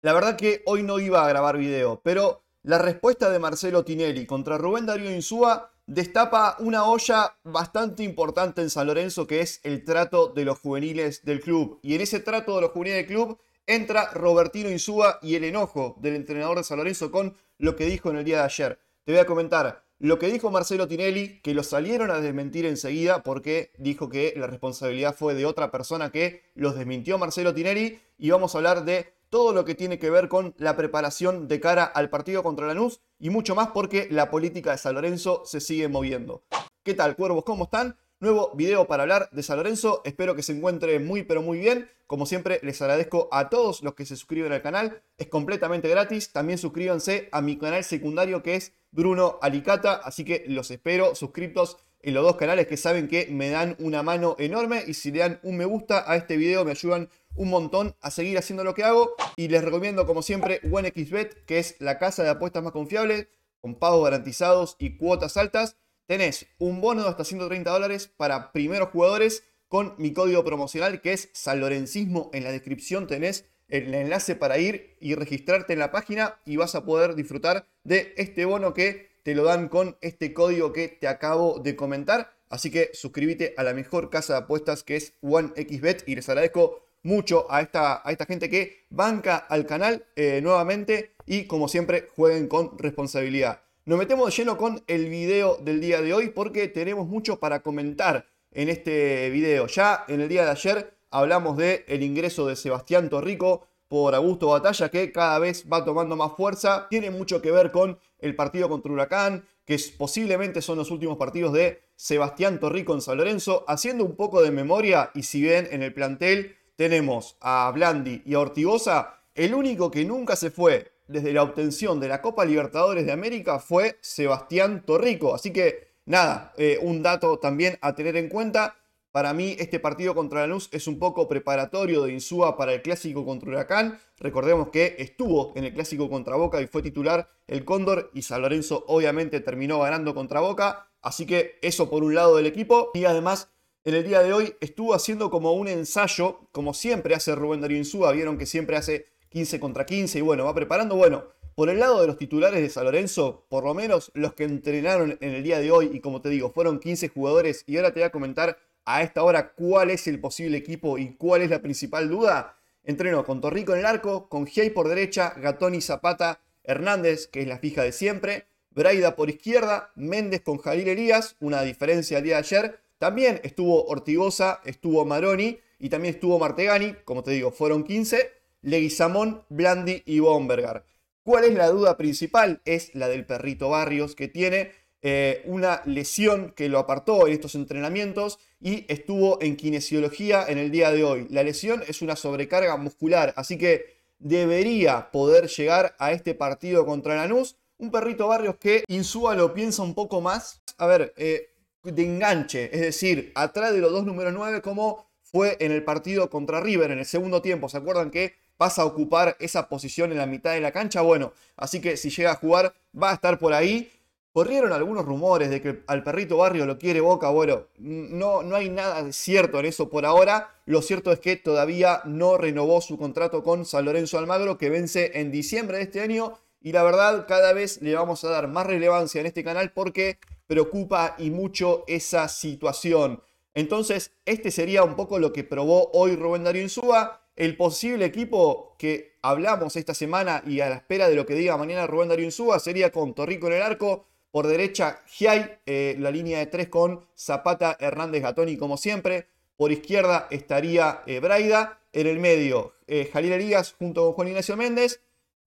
La verdad que hoy no iba a grabar video, pero la respuesta de Marcelo Tinelli contra Rubén Darío Insúa destapa una olla bastante importante en San Lorenzo que es el trato de los juveniles del club. Y en ese trato de los juveniles del club entra Robertino Insúa y el enojo del entrenador de San Lorenzo con lo que dijo en el día de ayer. Te voy a comentar lo que dijo Marcelo Tinelli, que lo salieron a desmentir enseguida porque dijo que la responsabilidad fue de otra persona que los desmintió Marcelo Tinelli. Y vamos a hablar de todo lo que tiene que ver con la preparación de cara al partido contra Lanús y mucho más porque la política de San Lorenzo se sigue moviendo. ¿Qué tal, cuervos? ¿Cómo están? Nuevo video para hablar de San Lorenzo. Espero que se encuentre muy pero muy bien. Como siempre, les agradezco a todos los que se suscriben al canal. Es completamente gratis. También suscríbanse a mi canal secundario que es Bruno Alicata. Así que los espero suscriptos en los dos canales que saben que me dan una mano enorme. Y si le dan un me gusta a este video me ayudan un montón a seguir haciendo lo que hago. Y les recomiendo, como siempre, OneXBet, que es la casa de apuestas más confiable, con pagos garantizados y cuotas altas. Tenés un bono de hasta 130 dólares para primeros jugadores con mi código promocional que es Salorencismo. En la descripción tenés el enlace para ir y registrarte en la página y vas a poder disfrutar de este bono que te lo dan con este código que te acabo de comentar. Así que suscríbete a la mejor casa de apuestas que es OneXBet y les agradezco mucho a esta, a esta gente que banca al canal eh, nuevamente y como siempre jueguen con responsabilidad. Nos metemos de lleno con el video del día de hoy porque tenemos mucho para comentar en este video. Ya en el día de ayer hablamos de el ingreso de Sebastián Torrico por Augusto Batalla que cada vez va tomando más fuerza. Tiene mucho que ver con el partido contra Huracán, que posiblemente son los últimos partidos de Sebastián Torrico en San Lorenzo. Haciendo un poco de memoria y si ven en el plantel tenemos a Blandi y a Ortigosa, el único que nunca se fue desde la obtención de la Copa Libertadores de América fue Sebastián Torrico. Así que nada, eh, un dato también a tener en cuenta. Para mí este partido contra Lanús es un poco preparatorio de Insúa para el clásico contra Huracán. Recordemos que estuvo en el clásico contra Boca y fue titular el Cóndor y San Lorenzo obviamente terminó ganando contra Boca. Así que eso por un lado del equipo y además en el día de hoy estuvo haciendo como un ensayo, como siempre hace Rubén Darío Insúa, vieron que siempre hace 15 contra 15 y bueno, va preparando, bueno, por el lado de los titulares de San Lorenzo, por lo menos los que entrenaron en el día de hoy y como te digo, fueron 15 jugadores y ahora te voy a comentar a esta hora cuál es el posible equipo y cuál es la principal duda. Entreno con Torrico en el arco, con Hey por derecha, Gatoni Zapata, Hernández, que es la fija de siempre, Braida por izquierda, Méndez con Jalil Elías, una diferencia al día de ayer, también estuvo Ortigosa, estuvo Maroni y también estuvo Martegani. Como te digo, fueron 15. Leguizamón, Blandi y Bombergar. ¿Cuál es la duda principal? Es la del perrito Barrios, que tiene eh, una lesión que lo apartó en estos entrenamientos y estuvo en kinesiología en el día de hoy. La lesión es una sobrecarga muscular, así que debería poder llegar a este partido contra Lanús. Un perrito Barrios que Insúa lo piensa un poco más. A ver, eh, de enganche, es decir, atrás de los dos números 9 como fue en el partido contra River en el segundo tiempo. ¿Se acuerdan que pasa a ocupar esa posición en la mitad de la cancha? Bueno, así que si llega a jugar va a estar por ahí. Corrieron algunos rumores de que al perrito Barrio lo quiere Boca. Bueno, no, no hay nada cierto en eso por ahora. Lo cierto es que todavía no renovó su contrato con San Lorenzo Almagro que vence en diciembre de este año. Y la verdad, cada vez le vamos a dar más relevancia en este canal porque preocupa y mucho esa situación. Entonces, este sería un poco lo que probó hoy Rubén Darío Insúa. El posible equipo que hablamos esta semana y a la espera de lo que diga mañana Rubén Darío Insúa sería con Torrico en el arco. Por derecha, Giai, eh, la línea de tres con Zapata, Hernández, Gatoni, como siempre. Por izquierda estaría eh, Braida. En el medio, eh, Jalil Elías junto con Juan Ignacio Méndez.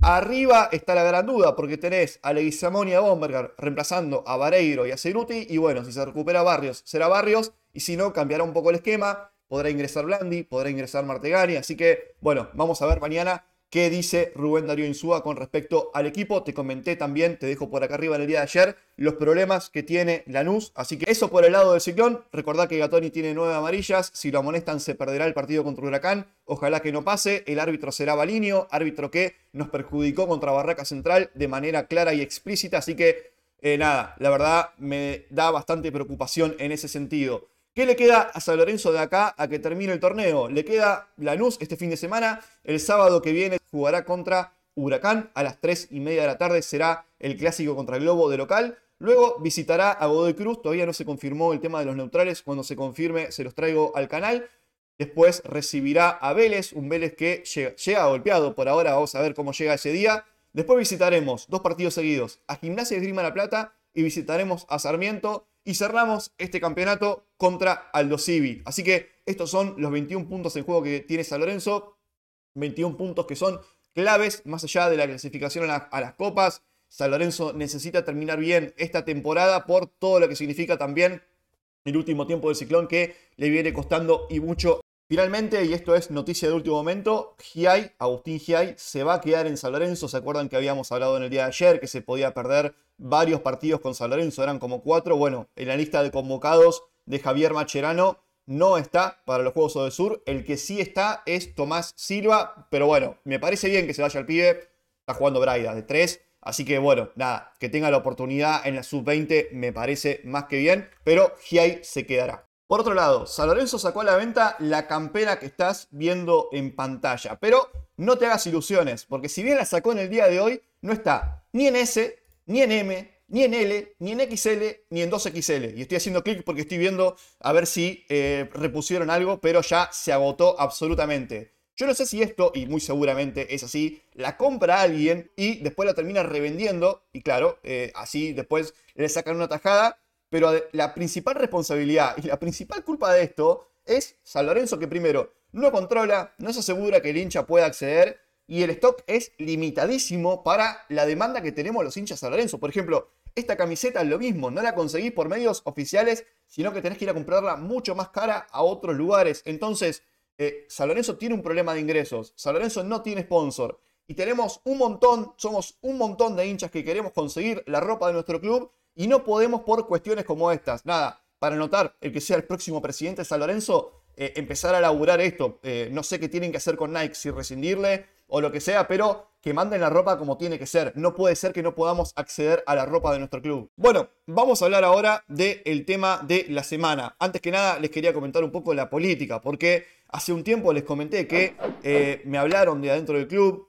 Arriba está la gran duda, porque tenés a Leguizamón y a Bomberger reemplazando a Vareiro y a Ceruti. Y bueno, si se recupera Barrios, será Barrios. Y si no, cambiará un poco el esquema. Podrá ingresar Blandi, podrá ingresar Martegani. Así que, bueno, vamos a ver mañana qué dice Rubén Darío Insúa con respecto al equipo. Te comenté también, te dejo por acá arriba el día de ayer, los problemas que tiene Lanús. Así que eso por el lado del ciclón. Recordá que Gatoni tiene nueve amarillas. Si lo amonestan, se perderá el partido contra Huracán. Ojalá que no pase. El árbitro será Balinio, árbitro que nos perjudicó contra Barraca Central de manera clara y explícita. Así que, eh, nada, la verdad me da bastante preocupación en ese sentido. ¿Qué le queda a San Lorenzo de acá a que termine el torneo? Le queda Lanús este fin de semana. El sábado que viene jugará contra Huracán a las 3 y media de la tarde. Será el clásico contra Globo de local. Luego visitará a Godoy Cruz. Todavía no se confirmó el tema de los neutrales. Cuando se confirme, se los traigo al canal. Después recibirá a Vélez, un Vélez que llega, golpeado por ahora. Vamos a ver cómo llega ese día. Después visitaremos dos partidos seguidos a Gimnasia de Grima La Plata y visitaremos a Sarmiento y cerramos este campeonato contra Aldo Civi. Así que estos son los 21 puntos en juego que tiene San Lorenzo. 21 puntos que son claves más allá de la clasificación a, a las copas. San Lorenzo necesita terminar bien esta temporada por todo lo que significa también el último tiempo del ciclón que le viene costando y mucho Finalmente, y esto es noticia de último momento, Giai, Agustín Giai, se va a quedar en San Lorenzo. ¿Se acuerdan que habíamos hablado en el día de ayer que se podía perder varios partidos con San Lorenzo? Eran como cuatro. Bueno, en la lista de convocados de Javier Macherano no está para los Juegos del Sur. El que sí está es Tomás Silva. Pero bueno, me parece bien que se vaya al pibe. Está jugando Braida de tres. Así que bueno, nada, que tenga la oportunidad en la sub-20 me parece más que bien. Pero Giai se quedará. Por otro lado, San Lorenzo sacó a la venta la campera que estás viendo en pantalla. Pero no te hagas ilusiones, porque si bien la sacó en el día de hoy, no está ni en S, ni en M, ni en L, ni en XL, ni en 2XL. Y estoy haciendo clic porque estoy viendo a ver si eh, repusieron algo, pero ya se agotó absolutamente. Yo no sé si esto, y muy seguramente es así, la compra alguien y después la termina revendiendo. Y claro, eh, así después le sacan una tajada pero la principal responsabilidad y la principal culpa de esto es San Lorenzo que primero no controla, no se asegura que el hincha pueda acceder y el stock es limitadísimo para la demanda que tenemos los hinchas San Lorenzo. Por ejemplo, esta camiseta es lo mismo, no la conseguís por medios oficiales, sino que tenés que ir a comprarla mucho más cara a otros lugares. Entonces, eh, San Lorenzo tiene un problema de ingresos, San Lorenzo no tiene sponsor y tenemos un montón, somos un montón de hinchas que queremos conseguir la ropa de nuestro club y no podemos por cuestiones como estas. Nada, para notar el que sea el próximo presidente de San Lorenzo, eh, empezar a laburar esto. Eh, no sé qué tienen que hacer con Nike, si rescindirle o lo que sea, pero que manden la ropa como tiene que ser. No puede ser que no podamos acceder a la ropa de nuestro club. Bueno, vamos a hablar ahora del tema de la semana. Antes que nada, les quería comentar un poco la política, porque hace un tiempo les comenté que eh, me hablaron de adentro del club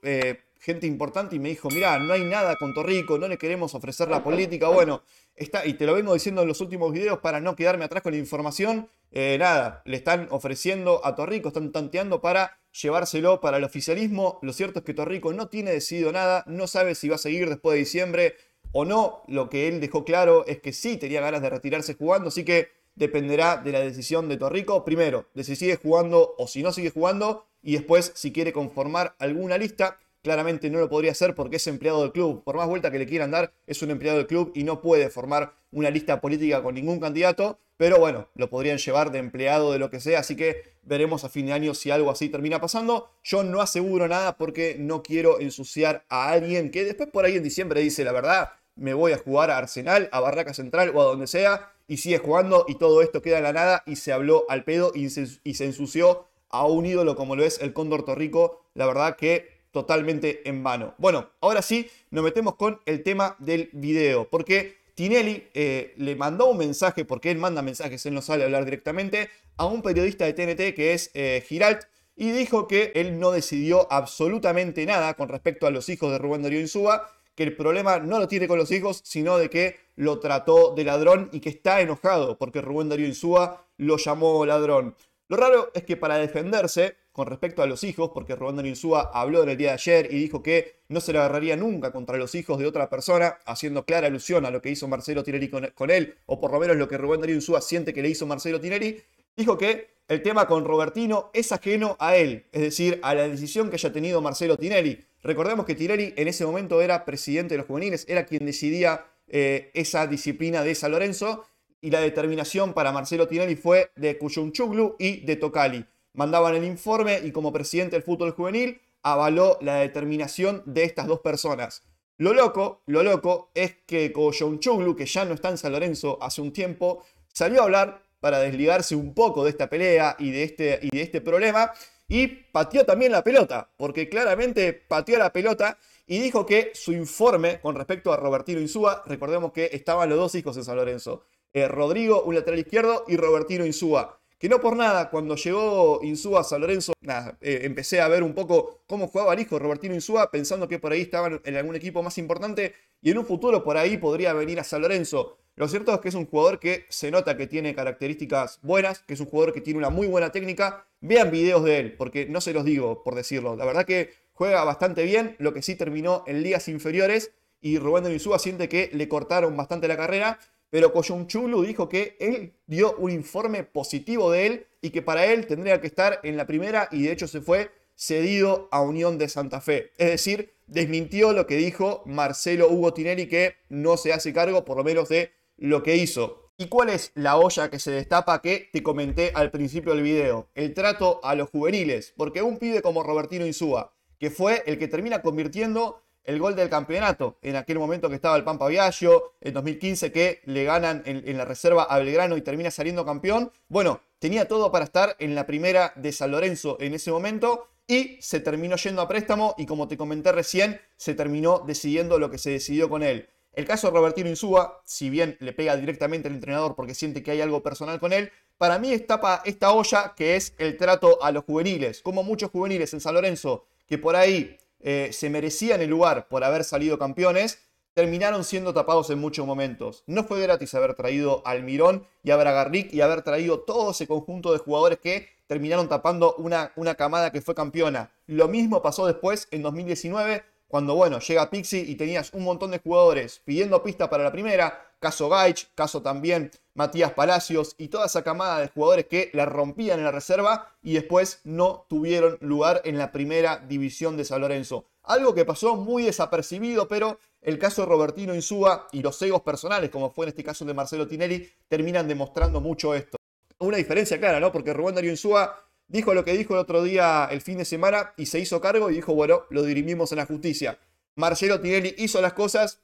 gente importante y me dijo, mira, no hay nada con Torrico, no le queremos ofrecer la política. Bueno, está, y te lo vengo diciendo en los últimos videos para no quedarme atrás con la información. Eh, nada, le están ofreciendo a Torrico, están tanteando para llevárselo para el oficialismo. Lo cierto es que Torrico no tiene decidido nada, no sabe si va a seguir después de diciembre o no. Lo que él dejó claro es que sí tenía ganas de retirarse jugando, así que dependerá de la decisión de Torrico. Primero, de si sigue jugando o si no sigue jugando, y después si quiere conformar alguna lista claramente no lo podría hacer porque es empleado del club. Por más vuelta que le quieran dar, es un empleado del club y no puede formar una lista política con ningún candidato. Pero bueno, lo podrían llevar de empleado de lo que sea, así que veremos a fin de año si algo así termina pasando. Yo no aseguro nada porque no quiero ensuciar a alguien que después por ahí en diciembre dice la verdad, me voy a jugar a Arsenal, a Barraca Central o a donde sea, y sigue jugando y todo esto queda en la nada y se habló al pedo y se, y se ensució a un ídolo como lo es el Cóndor Torrico. La verdad que totalmente en vano. Bueno, ahora sí, nos metemos con el tema del video, porque Tinelli eh, le mandó un mensaje, porque él manda mensajes, él no sale a hablar directamente, a un periodista de TNT que es eh, Giralt, y dijo que él no decidió absolutamente nada con respecto a los hijos de Rubén Darío Insúa, que el problema no lo tiene con los hijos, sino de que lo trató de ladrón y que está enojado porque Rubén Darío Insúa lo llamó ladrón. Lo raro es que para defenderse, con respecto a los hijos, porque Rubén Insúa habló en el día de ayer y dijo que no se le agarraría nunca contra los hijos de otra persona, haciendo clara alusión a lo que hizo Marcelo Tinelli con, él, o por lo menos lo que Rubén Darío siente que le hizo Marcelo Tinelli, dijo que el tema con Robertino es ajeno a él, es decir, a la decisión que haya tenido Marcelo Tinelli. Recordemos que Tinelli en ese momento era presidente de los juveniles, era quien decidía eh, esa disciplina de San Lorenzo, y la determinación para Marcelo Tinelli fue de Cuyunchuglu y de Tocali mandaban el informe y como presidente del fútbol juvenil avaló la determinación de estas dos personas. Lo loco, lo loco es que Chuglu, que ya no está en San Lorenzo hace un tiempo, salió a hablar para desligarse un poco de esta pelea y de este, y de este problema y pateó también la pelota, porque claramente pateó la pelota y dijo que su informe con respecto a Robertino Insúa, recordemos que estaban los dos hijos en San Lorenzo, eh, Rodrigo, un lateral izquierdo, y Robertino Insúa. Que no por nada, cuando llegó Insúa a San Lorenzo, eh, empecé a ver un poco cómo jugaba el hijo Robertino Insúa, pensando que por ahí estaban en algún equipo más importante y en un futuro por ahí podría venir a San Lorenzo. Lo cierto es que es un jugador que se nota que tiene características buenas, que es un jugador que tiene una muy buena técnica. Vean videos de él, porque no se los digo por decirlo. La verdad que juega bastante bien, lo que sí terminó en ligas inferiores y Rubén de siente que le cortaron bastante la carrera, pero Chulu dijo que él dio un informe positivo de él y que para él tendría que estar en la primera y de hecho se fue cedido a Unión de Santa Fe. Es decir, desmintió lo que dijo Marcelo Hugo Tinelli que no se hace cargo por lo menos de lo que hizo. ¿Y cuál es la olla que se destapa que te comenté al principio del video? El trato a los juveniles. Porque un pibe como Robertino Insúa, que fue el que termina convirtiendo el gol del campeonato en aquel momento que estaba el Pampa Viaggio, en 2015 que le ganan en, la reserva a Belgrano y termina saliendo campeón. Bueno, tenía todo para estar en la primera de San Lorenzo en ese momento y se terminó yendo a préstamo y como te comenté recién, se terminó decidiendo lo que se decidió con él. El caso de Robertino Insúa, si bien le pega directamente al entrenador porque siente que hay algo personal con él, para mí estapa esta olla que es el trato a los juveniles. Como muchos juveniles en San Lorenzo que por ahí eh, se merecían el lugar por haber salido campeones, terminaron siendo tapados en muchos momentos. No fue gratis haber traído a Almirón y a Bragarnik y haber traído todo ese conjunto de jugadores que terminaron tapando una, una camada que fue campeona. Lo mismo pasó después en 2019 cuando, bueno, llega Pixie y tenías un montón de jugadores pidiendo pista para la primera, caso Gaich, caso también Matías Palacios y toda esa camada de jugadores que la rompían en la reserva y después no tuvieron lugar en la primera división de San Lorenzo. Algo que pasó muy desapercibido, pero el caso de Robertino Insúa y los egos personales, como fue en este caso de Marcelo Tinelli, terminan demostrando mucho esto. Una diferencia clara, ¿no? Porque Rubén Darío Insúa dijo lo que dijo el otro día, el fin de semana, y se hizo cargo y dijo, bueno, lo dirimimos en la justicia. Marcelo Tinelli hizo las cosas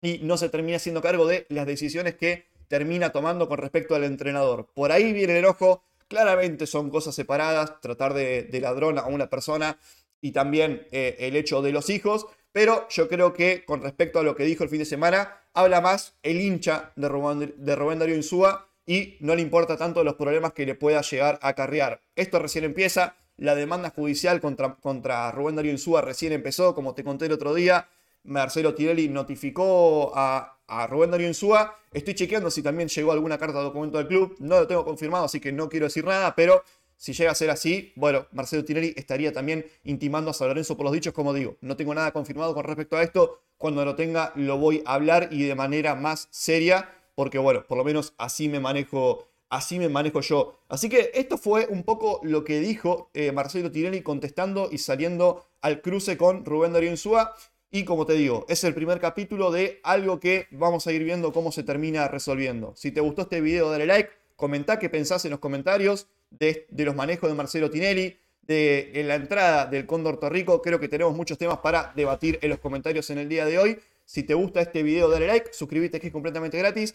y no se termina haciendo cargo de las decisiones que termina tomando con respecto al entrenador. Por ahí viene el ojo, claramente son cosas separadas, tratar de, ladrón a una persona y también eh, el hecho de los hijos, pero yo creo que con respecto a lo que dijo el fin de semana, habla más el hincha de Rubén, de Rubén Darío Insúa y no le importa tanto los problemas que le pueda llegar a acarrear. Esto recién empieza, la demanda judicial contra, contra Rubén Darío Insúa recién empezó, como te conté el otro día. Marcelo Tirelli notificó a, Rubén Darío Insúa. Estoy chequeando si también llegó alguna carta de documento del club. No lo tengo confirmado, así que no quiero decir nada, pero si llega a ser así, bueno, Marcelo Tirelli estaría también intimando a San Lorenzo por los dichos, como digo. No tengo nada confirmado con respecto a esto. Cuando lo tenga, lo voy a hablar y de manera más seria porque bueno, por lo menos así me manejo, así me manejo yo. Así que esto fue un poco lo que dijo eh, Marcelo Tirelli contestando y saliendo al cruce con Rubén Darío Insúa. Y como te digo, es el primer capítulo de algo que vamos a ir viendo cómo se termina resolviendo. Si te gustó este video, dale like, comenta qué pensás en los comentarios de, los manejos de Marcelo Tinelli, de la entrada del Cóndor Torrico. Creo que tenemos muchos temas para debatir en los comentarios en el día de hoy. Si te gusta este video, dale like, suscríbete que es completamente gratis